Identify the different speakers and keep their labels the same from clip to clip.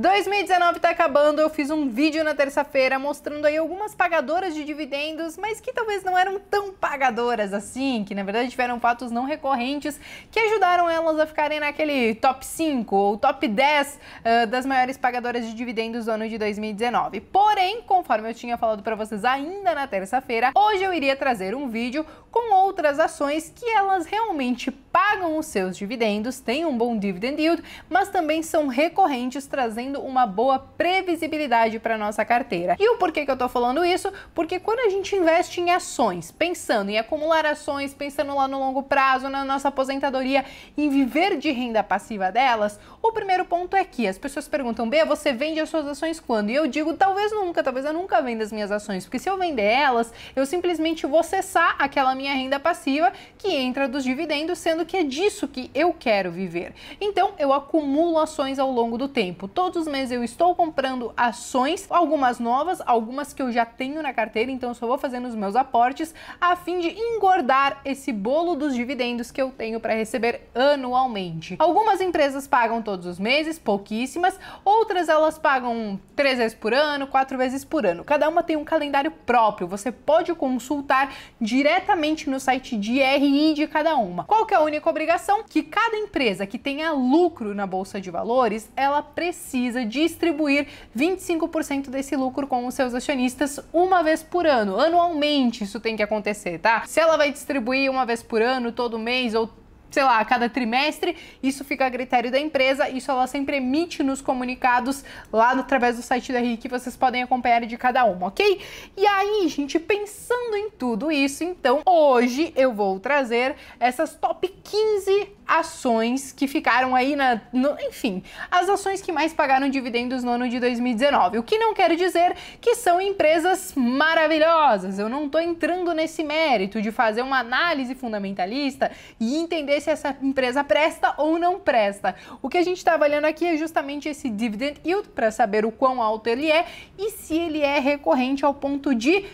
Speaker 1: 2019 tá acabando, eu fiz um vídeo na terça-feira mostrando aí algumas pagadoras de dividendos, mas que talvez não eram tão pagadoras assim, que na verdade tiveram fatos não recorrentes que ajudaram elas a ficarem naquele top 5 ou top 10 uh, das maiores pagadoras de dividendos do ano de 2019. Porém, conforme eu tinha falado para vocês ainda na terça-feira, hoje eu iria trazer um vídeo com outras ações que elas realmente pagam os seus dividendos, têm um bom dividend yield, mas também são recorrentes, trazendo uma boa previsibilidade para nossa carteira. E o porquê que eu estou falando isso? Porque quando a gente investe em ações, pensando em acumular ações, pensando lá no longo prazo, na nossa aposentadoria, em viver de renda passiva delas, o primeiro ponto é que as pessoas perguntam: "B, você vende as suas ações quando?" E eu digo: "Talvez nunca, talvez eu nunca venda as minhas ações, porque se eu vender elas, eu simplesmente vou cessar aquela minha renda passiva que entra dos dividendos, sendo que é disso que eu quero viver. Então, eu acumulo ações ao longo do tempo. Todos os meses eu estou comprando ações, algumas novas, algumas que eu já tenho na carteira, então eu só vou fazendo os meus aportes a fim de engordar esse bolo dos dividendos que eu tenho para receber anualmente. Algumas empresas pagam todos os meses, pouquíssimas, outras elas pagam três vezes por ano, quatro vezes por ano. Cada uma tem um calendário próprio. Você pode consultar diretamente no site de RI de cada uma. Qual que é a única obrigação que cada empresa que tenha lucro na bolsa de valores, ela precisa distribuir 25% desse lucro com os seus acionistas uma vez por ano. Anualmente isso tem que acontecer, tá? Se ela vai distribuir uma vez por ano, todo mês ou sei lá, a cada trimestre, isso fica a critério da empresa, isso ela sempre emite nos comunicados lá através do site da RI que vocês podem acompanhar de cada uma, ok? E aí, gente, pensando em tudo isso, então hoje eu vou trazer essas top 15 ações que ficaram aí na. No, enfim, as ações que mais pagaram dividendos no ano de 2019. O que não quer dizer que são empresas maravilhosas. Eu não estou entrando nesse mérito de fazer uma análise fundamentalista e entender se essa empresa presta ou não presta. O que a gente está avaliando aqui é justamente esse dividend yield para saber o quão alto ele é e se ele é recorrente ao ponto de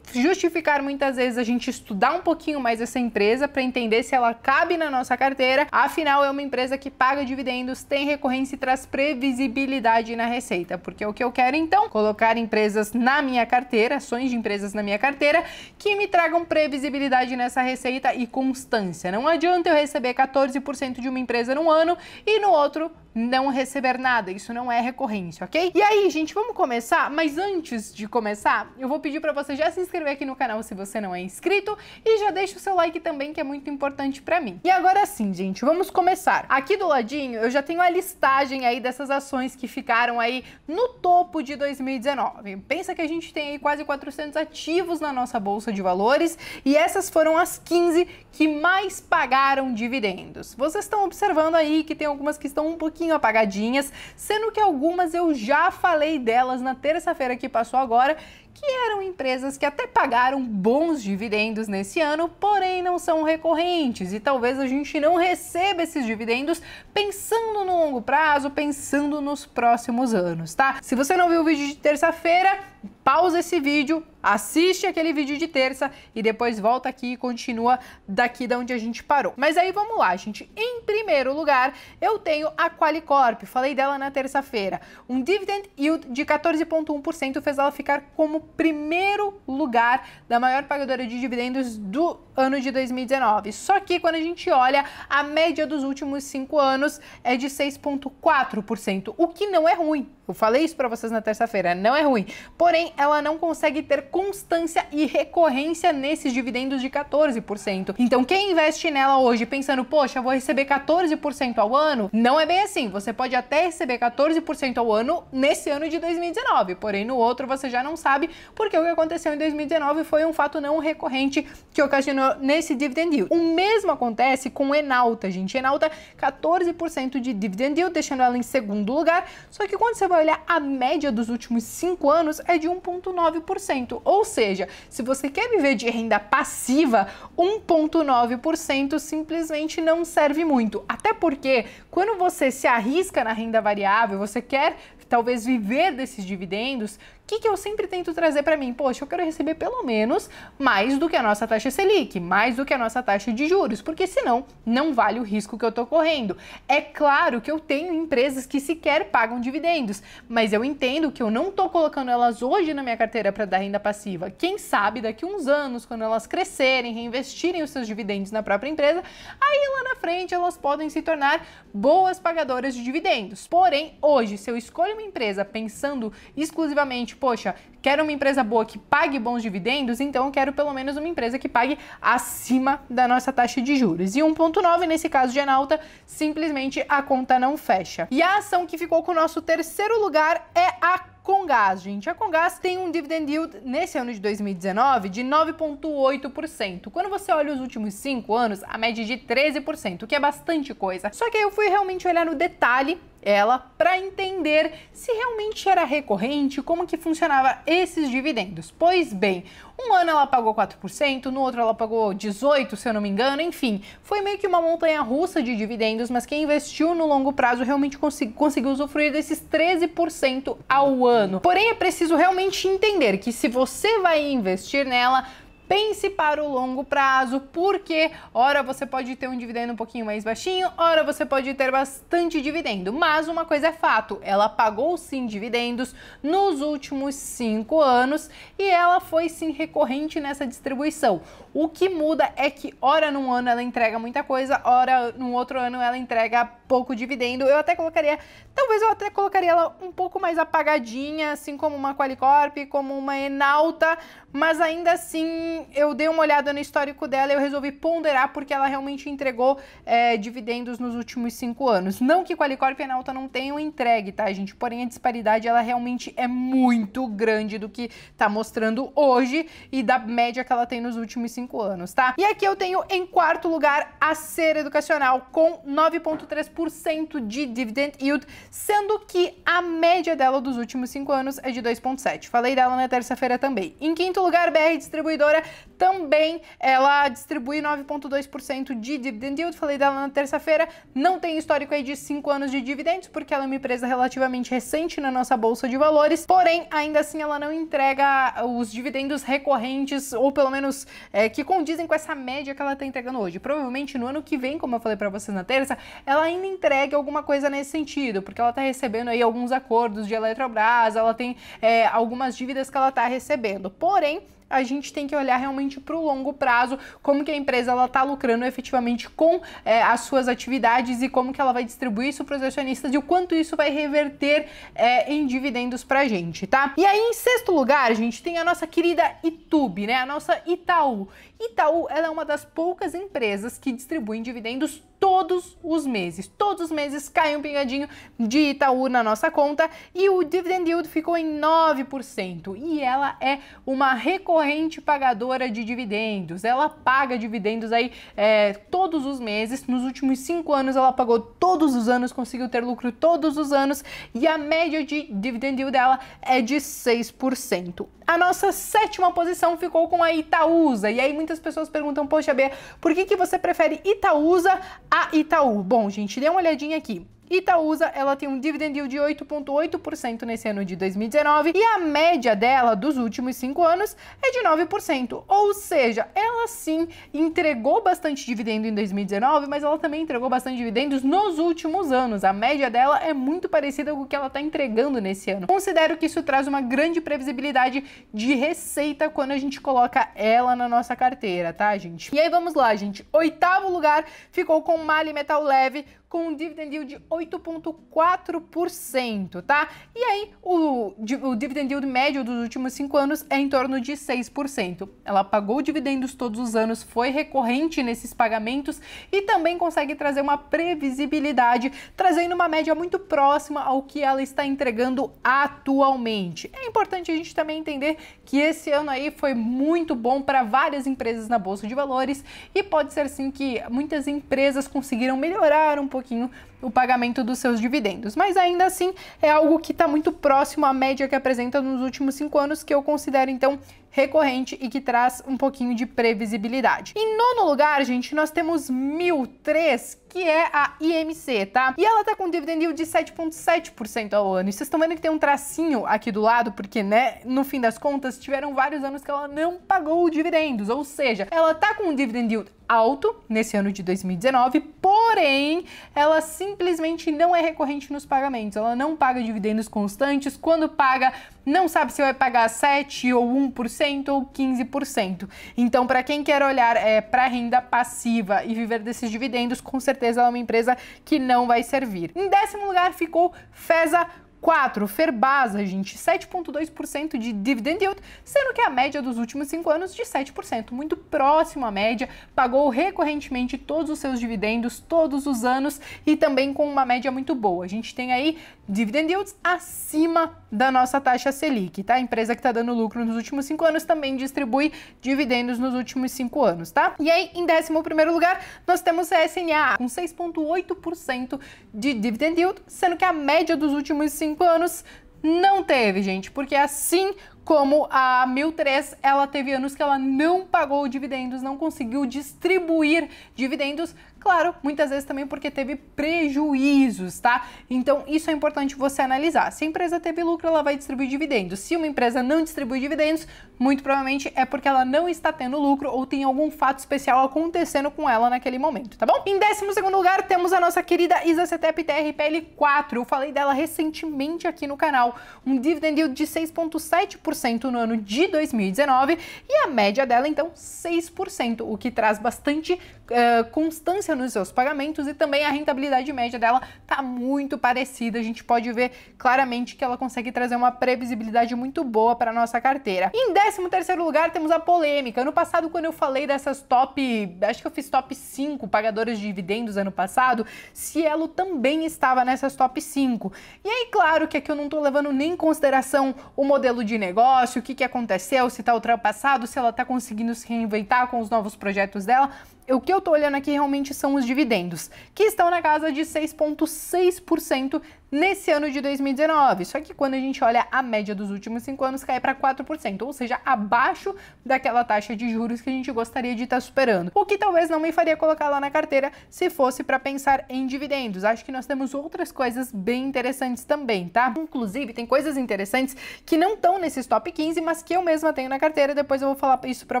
Speaker 1: justificar muitas vezes a gente estudar um pouquinho mais essa empresa para entender se ela cabe na nossa carteira. Afinal, é uma empresa que paga dividendos, tem recorrência e traz previsibilidade na receita. Porque o que eu quero então, colocar empresas na minha carteira, ações de empresas na minha carteira que me tragam previsibilidade nessa receita e constância. Não adianta eu receber 14% de uma empresa num ano e no outro não receber nada. Isso não é recorrência, ok? E aí, gente, vamos começar? Mas antes de começar, eu vou pedir para você já se inscrever aqui no canal se você não é inscrito e já deixa o seu like também, que é muito importante para mim. E agora sim, gente, vamos começar. Aqui do ladinho, eu já tenho a listagem aí dessas ações que ficaram aí no topo de 2019. Pensa que a gente tem aí quase 400 ativos na nossa bolsa de valores e essas foram as 15 que mais pagaram dividendos. Vocês estão observando aí que tem algumas que estão um pouquinho pouquinho apagadinhas, sendo que algumas eu já falei delas na terça-feira que passou agora, que eram empresas que até pagaram bons dividendos nesse ano, porém não são recorrentes e talvez a gente não receba esses dividendos pensando no longo prazo, pensando nos próximos anos, tá? Se você não viu o vídeo de terça-feira, pausa esse vídeo, assiste aquele vídeo de terça e depois volta aqui e continua daqui da onde a gente parou. Mas aí vamos lá, gente. Em primeiro lugar, eu tenho a Qualicorp, falei dela na terça-feira. Um dividend yield de 14.1% fez ela ficar como primeiro lugar da maior pagadora de dividendos do ano de 2019. Só que quando a gente olha, a média dos últimos cinco anos é de 6,4%, o que não é ruim. Eu falei isso para vocês na terça-feira, não é ruim. Porém, ela não consegue ter constância e recorrência nesses dividendos de 14%. Então, quem investe nela hoje pensando, poxa, vou receber 14% ao ano, não é bem assim. Você pode até receber 14% ao ano nesse ano de 2019, porém no outro você já não sabe, porque o que aconteceu em 2019 foi um fato não recorrente que ocasionou nesse dividend yield. O mesmo acontece com Enalta, gente. Enalta, 14% de dividend yield, deixando ela em segundo lugar. Só que quando você vai olhar a média dos últimos 5 anos é de 1,9%. Ou seja, se você quer viver de renda passiva, 1,9% simplesmente não serve muito. Até porque quando você se arrisca na renda variável, você quer talvez viver desses dividendos, que, que eu sempre tento trazer para mim? Poxa, eu quero receber pelo menos mais do que a nossa taxa Selic, mais do que a nossa taxa de juros, porque senão não vale o risco que eu estou correndo. É claro que eu tenho empresas que sequer pagam dividendos, mas eu entendo que eu não estou colocando elas hoje na minha carteira para dar renda passiva. Quem sabe daqui uns anos, quando elas crescerem, reinvestirem os seus dividendos na própria empresa, aí lá na frente elas podem se tornar boas pagadoras de dividendos. Porém, hoje, se eu escolho uma empresa pensando exclusivamente poxa, quero uma empresa boa que pague bons dividendos, então eu quero pelo menos uma empresa que pague acima da nossa taxa de juros. E 1,9 nesse caso de Enalta, simplesmente a conta não fecha. E a ação que ficou com o nosso terceiro lugar é a Congás, gente. A Congás tem um dividend yield nesse ano de 2019 de 9,8%. Quando você olha os últimos 5 anos, a média é de 13%, o que é bastante coisa. Só que aí eu fui realmente olhar no detalhe ela para entender se realmente era recorrente, como que funcionava esses dividendos. Pois bem, um ano ela pagou 4%, no outro ela pagou 18%, se eu não me engano, enfim, foi meio que uma montanha russa de dividendos, mas quem investiu no longo prazo realmente consegui, conseguiu usufruir desses 13% ao ano. Porém, é preciso realmente entender que se você vai investir nela, pense para o longo prazo, porque ora você pode ter um dividendo um pouquinho mais baixinho, ora você pode ter bastante dividendo. Mas uma coisa é fato, ela pagou sim dividendos nos últimos cinco anos e ela foi sim recorrente nessa distribuição. O que muda é que ora num ano ela entrega muita coisa, ora no outro ano ela entrega pouco dividendo. Eu até colocaria, talvez eu até colocaria ela um pouco mais apagadinha, assim como uma Qualicorp, como uma Enalta, mas ainda assim eu dei uma olhada no histórico dela e eu resolvi ponderar porque ela realmente entregou é, dividendos nos últimos cinco anos. Não que Qualicorp e Enalta não tenham entregue, tá, gente? Porém, a disparidade ela realmente é muito grande do que tá mostrando hoje e da média que ela tem nos últimos cinco anos, tá? E aqui eu tenho em quarto lugar a Ser Educacional com 9,3% de dividend yield, sendo que a média dela dos últimos cinco anos é de 2,7%. Falei dela na terça-feira também. Em quinto lugar, BR Distribuidora também ela distribui 9,2% de dividend yield. Falei dela na terça-feira. Não tem histórico aí de 5 anos de dividendos, porque ela é uma empresa relativamente recente na nossa bolsa de valores. Porém, ainda assim, ela não entrega os dividendos recorrentes, ou pelo menos é, que condizem com essa média que ela está entregando hoje. Provavelmente no ano que vem, como eu falei para vocês na terça, ela ainda entregue alguma coisa nesse sentido, porque ela está recebendo aí alguns acordos de Eletrobras, ela tem é, algumas dívidas que ela está recebendo. Porém, shopping a gente tem que olhar realmente para o longo prazo, como que a empresa ela está lucrando efetivamente com é, as suas atividades e como que ela vai distribuir isso para os acionistas e o quanto isso vai reverter é, em dividendos para a gente, tá? E aí, em sexto lugar, a gente tem a nossa querida Itube, né? A nossa Itaú. Itaú ela é uma das poucas empresas que distribuem dividendos todos os meses. Todos os meses cai um pingadinho de Itaú na nossa conta e o dividend yield ficou em 9%. E ela é uma recorrente pagadora de dividendos. Ela paga dividendos aí é, todos os meses. Nos últimos cinco anos ela pagou todos os anos, conseguiu ter lucro todos os anos e a média de dividend yield dela é de 6%. A nossa sétima posição ficou com a Itaúsa. E aí muitas pessoas perguntam, poxa, B, por que, que você prefere Itaúsa a Itaú? Bom, gente, dê uma olhadinha aqui. Itaúsa, ela tem um dividend yield de 8,8% nesse ano de 2019 e a média dela dos últimos cinco anos é de 9%. Ou seja, ela sim entregou bastante dividendo em 2019, mas ela também entregou bastante dividendos nos últimos anos. A média dela é muito parecida com o que ela está entregando nesse ano. Considero que isso traz uma grande previsibilidade de receita quando a gente coloca ela na nossa carteira, tá, gente? E aí vamos lá, gente. Oitavo lugar ficou com Mali Metal Leve com um dividend yield de 8,4%, tá? E aí, o, o dividend yield médio dos últimos cinco anos é em torno de 6%. Ela pagou dividendos todos os anos, foi recorrente nesses pagamentos e também consegue trazer uma previsibilidade, trazendo uma média muito próxima ao que ela está entregando atualmente. É importante a gente também entender que esse ano aí foi muito bom para várias empresas na bolsa de valores e pode ser sim que muitas empresas conseguiram melhorar um pouco pouquinho o pagamento dos seus dividendos. Mas ainda assim é algo que está muito próximo à média que apresenta nos últimos cinco anos, que eu considero então recorrente e que traz um pouquinho de previsibilidade. Em nono lugar, gente, nós temos 1003, que é a IMC, tá? E ela tá com um dividend yield de 7,7% ao ano. E vocês estão vendo que tem um tracinho aqui do lado, porque, né, no fim das contas, tiveram vários anos que ela não pagou dividendos, ou seja, ela tá com um dividend yield alto nesse ano de 2019, porém, ela simplesmente não é recorrente nos pagamentos. Ela não paga dividendos constantes. Quando paga, não sabe se vai pagar 7 ou 1% ou 15%. Então, para quem quer olhar é, para renda passiva e viver desses dividendos, com certeza ela é uma empresa que não vai servir. Em décimo lugar ficou Fesa 4, Ferbasa, gente, 7,2% de dividend yield, sendo que a média dos últimos 5 anos de 7%, muito próximo à média, pagou recorrentemente todos os seus dividendos todos os anos e também com uma média muito boa. A gente tem aí dividend yields acima da nossa taxa Selic, tá? A empresa que está dando lucro nos últimos 5 anos também distribui dividendos nos últimos 5 anos, tá? E aí, em 11 primeiro lugar, nós temos a SNA com 6,8% de dividend yield, sendo que a média dos últimos 5 cinco anos não teve, gente, porque assim como a 1003, ela teve anos que ela não pagou dividendos, não conseguiu distribuir dividendos, claro, muitas vezes também porque teve prejuízos, tá? Então, isso é importante você analisar. Se a empresa teve lucro, ela vai distribuir dividendos. Se uma empresa não distribui dividendos, muito provavelmente é porque ela não está tendo lucro ou tem algum fato especial acontecendo com ela naquele momento, tá bom? Em 12 segundo lugar, temos a nossa querida Isacetep TRPL4. Eu falei dela recentemente aqui no canal. Um dividend yield de 6,7% no ano de 2019 e a média dela, então, 6%, o que traz bastante uh, constância nos seus pagamentos e também a rentabilidade média dela tá muito parecida. A gente pode ver claramente que ela consegue trazer uma previsibilidade muito boa para nossa carteira. Em 13 terceiro lugar, temos a polêmica. Ano passado, quando eu falei dessas top, acho que eu fiz top 5 pagadoras de dividendos ano passado, Cielo também estava nessas top 5. E aí, claro que aqui eu não estou levando nem em consideração o modelo de negócio, negócio, o que, que aconteceu, se está ultrapassado, se ela está conseguindo se reinventar com os novos projetos dela o que eu estou olhando aqui realmente são os dividendos, que estão na casa de 6,6% nesse ano de 2019. Só que quando a gente olha a média dos últimos cinco anos, cai para 4%, ou seja, abaixo daquela taxa de juros que a gente gostaria de estar tá superando. O que talvez não me faria colocar lá na carteira se fosse para pensar em dividendos. Acho que nós temos outras coisas bem interessantes também, tá? Inclusive, tem coisas interessantes que não estão nesses top 15, mas que eu mesma tenho na carteira, depois eu vou falar isso para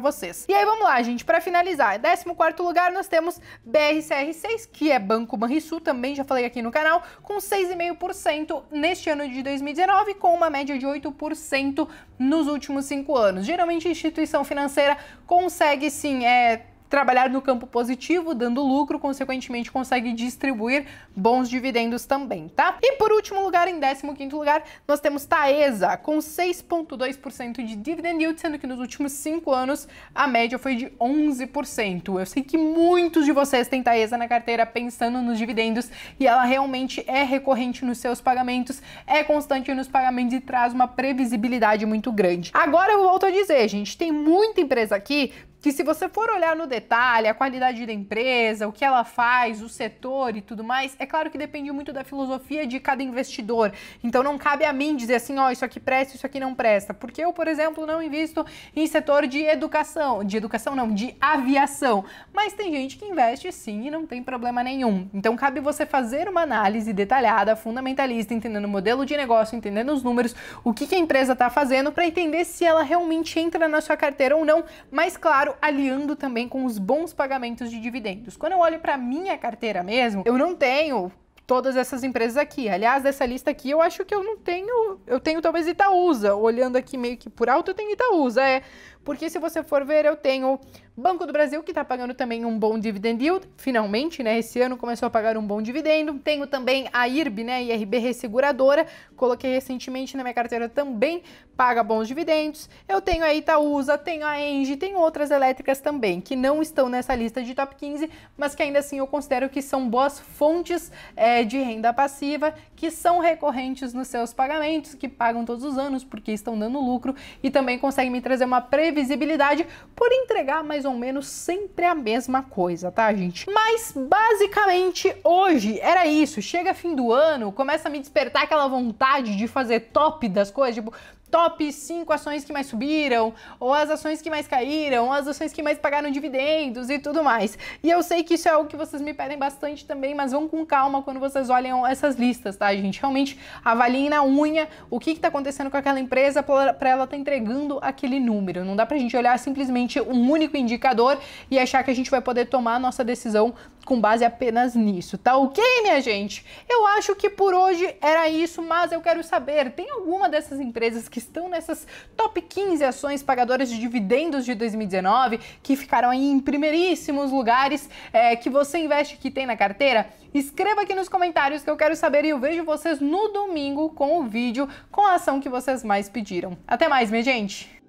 Speaker 1: vocês. E aí vamos lá, gente, para finalizar, 14 quarto lugar, nós temos BRCR6, que é Banco Banrisul, também já falei aqui no canal, com 6,5% neste ano de 2019, com uma média de 8% nos últimos cinco anos. Geralmente, a instituição financeira consegue sim é, trabalhar no campo positivo, dando lucro, consequentemente consegue distribuir bons dividendos também, tá? E por último lugar, em 15º lugar, nós temos Taesa, com 6,2% de dividend yield, sendo que nos últimos 5 anos a média foi de 11%. Eu sei que muitos de vocês têm Taesa na carteira pensando nos dividendos e ela realmente é recorrente nos seus pagamentos, é constante nos pagamentos e traz uma previsibilidade muito grande. Agora eu volto a dizer, gente, tem muita empresa aqui que se você for olhar no detalhe a qualidade da empresa, o que ela faz, o setor e tudo mais, é claro que depende muito da filosofia de cada investidor. Então não cabe a mim dizer assim, ó, oh, isso aqui presta, isso aqui não presta, porque eu, por exemplo, não invisto em setor de educação, de educação não, de aviação. Mas tem gente que investe sim e não tem problema nenhum. Então cabe você fazer uma análise detalhada, fundamentalista, entendendo o modelo de negócio, entendendo os números, o que, que a empresa está fazendo para entender se ela realmente entra na sua carteira ou não. Mas claro, claro, aliando também com os bons pagamentos de dividendos. Quando eu olho para minha carteira mesmo, eu não tenho todas essas empresas aqui. Aliás, dessa lista aqui, eu acho que eu não tenho, eu tenho talvez Itaúsa. Olhando aqui meio que por alto, eu tenho Itaúsa, é. Porque se você for ver, eu tenho Banco do Brasil, que está pagando também um bom dividend yield, finalmente, né? Esse ano começou a pagar um bom dividendo. Tenho também a IRB, né? IRB Resseguradora, coloquei recentemente na minha carteira também, paga bons dividendos. Eu tenho a Itaúsa, tenho a Engie, tenho outras elétricas também, que não estão nessa lista de top 15, mas que ainda assim eu considero que são boas fontes é, de renda passiva, que são recorrentes nos seus pagamentos, que pagam todos os anos porque estão dando lucro e também conseguem me trazer uma previsibilidade por entregar mais ou ou menos sempre a mesma coisa, tá, gente? Mas basicamente hoje era isso. Chega fim do ano, começa a me despertar aquela vontade de fazer top das coisas, tipo, top 5 ações que mais subiram, ou as ações que mais caíram, ou as ações que mais pagaram dividendos e tudo mais. E eu sei que isso é algo que vocês me pedem bastante também, mas vão com calma quando vocês olham essas listas, tá, gente? Realmente avaliem na unha o que está acontecendo com aquela empresa para ela estar tá entregando aquele número. Não dá pra gente olhar simplesmente um único indicador e achar que a gente vai poder tomar a nossa decisão com base apenas nisso, tá ok, minha gente? Eu acho que por hoje era isso, mas eu quero saber, tem alguma dessas empresas que estão nessas top 15 ações pagadoras de dividendos de 2019 que ficaram aí em primeiríssimos lugares é, que você investe que tem na carteira? Escreva aqui nos comentários que eu quero saber e eu vejo vocês no domingo com o vídeo com a ação que vocês mais pediram. Até mais, minha gente!